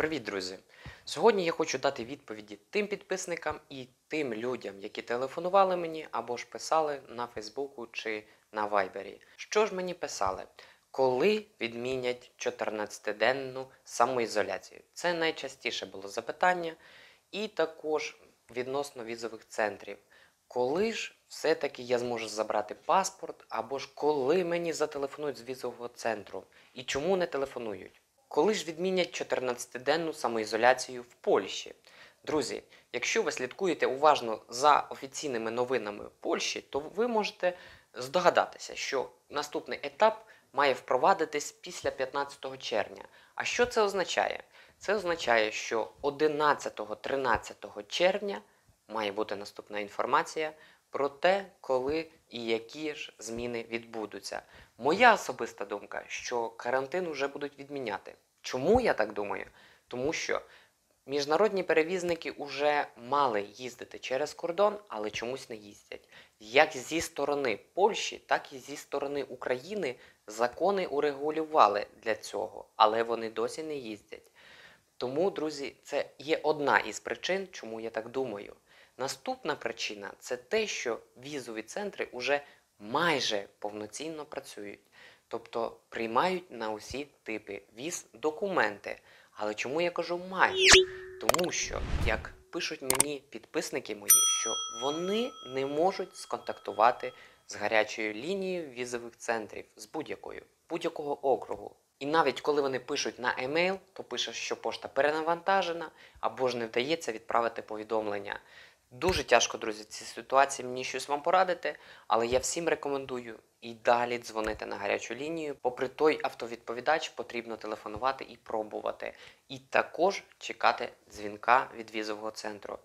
Привіт, друзі! Сьогодні я хочу дати відповіді тим підписникам і тим людям, які телефонували мені або ж писали на Фейсбуку чи на Вайбері. Що ж мені писали? Коли відмінять 14-денну самоізоляцію? Це найчастіше було запитання, і також відносно візових центрів. Коли ж все-таки я зможу забрати паспорт, або ж коли мені зателефонують з візового центру? І чому не телефонують? Коли ж відмінять 14-денну самоізоляцію в Польщі? Друзі, якщо ви слідкуєте уважно за офіційними новинами Польщі, то ви можете здогадатися, що наступний етап має впровадитись після 15 червня. А що це означає? Це означає, що 11-13 червня має бути наступна інформація про те, коли і які ж зміни відбудуться. Моя особиста думка, що карантин вже будуть відміняти. Чому я так думаю? Тому що міжнародні перевізники вже мали їздити через кордон, але чомусь не їздять. Як зі сторони Польщі, так і зі сторони України закони урегулювали для цього, але вони досі не їздять. Тому, друзі, це є одна із причин, чому я так думаю. Наступна причина це те, що візові центри вже майже повноцінно працюють, тобто приймають на усі типи віз документи. Але чому я кажу майже? Тому що, як пишуть мені підписники мої, що вони не можуть сконтактувати з гарячою лінією візових центрів з будь-якою, будь-якого округу. І навіть коли вони пишуть на емейл, то пише, що пошта перенавантажена або ж не вдається відправити повідомлення. Дуже тяжко, друзі, в цій ситуації мені щось вам порадити, але я всім рекомендую і далі дзвонити на гарячу лінію. Попри той автовідповідач, потрібно телефонувати і пробувати. І також чекати дзвінка від візового центру.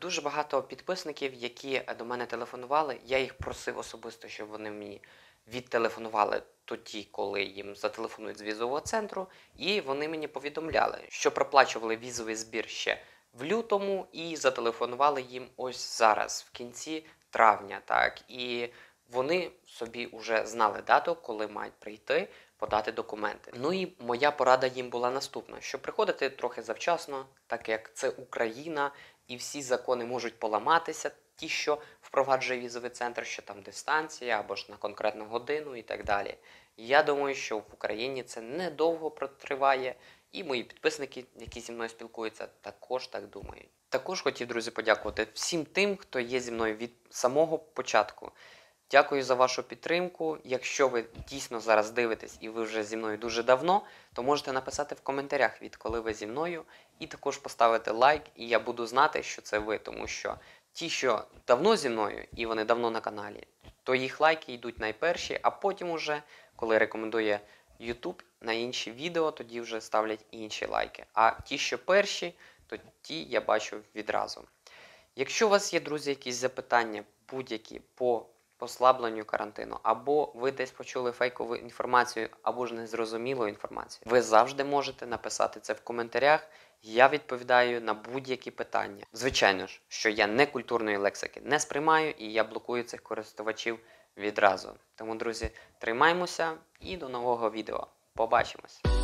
Дуже багато підписників, які до мене телефонували, я їх просив особисто, щоб вони мені відтелефонували тоді, коли їм зателефонують з візового центру, і вони мені повідомляли, що проплачували візовий збір ще в лютому і зателефонували їм ось зараз, в кінці травня. Так, і вони собі вже знали дату, коли мають прийти. Подати документи. Ну і моя порада їм була наступна: що приходити трохи завчасно, так як це Україна, і всі закони можуть поламатися, ті, що впроваджує візовий центр, що там дистанція або ж на конкретну годину і так далі. Я думаю, що в Україні це недовго протриває, і мої підписники, які зі мною спілкуються, також так думають. Також хотів, друзі, подякувати всім тим, хто є зі мною від самого початку. Дякую за вашу підтримку. Якщо ви дійсно зараз дивитесь і ви вже зі мною дуже давно, то можете написати в коментарях, відколи ви зі мною, і також поставити лайк, і я буду знати, що це ви, тому що ті, що давно зі мною і вони давно на каналі, то їх лайки йдуть найперші, а потім уже, коли рекомендує YouTube на інші відео, тоді вже ставлять інші лайки. А ті, що перші, то ті я бачу відразу. Якщо у вас є, друзі, якісь запитання будь-які по послабленню карантину, або ви десь почули фейкову інформацію, або ж незрозумілу інформацію, ви завжди можете написати це в коментарях. Я відповідаю на будь-які питання. Звичайно ж, що я не культурної лексики не сприймаю і я блокую цих користувачів відразу. Тому, друзі, тримаймося і до нового відео. Побачимось!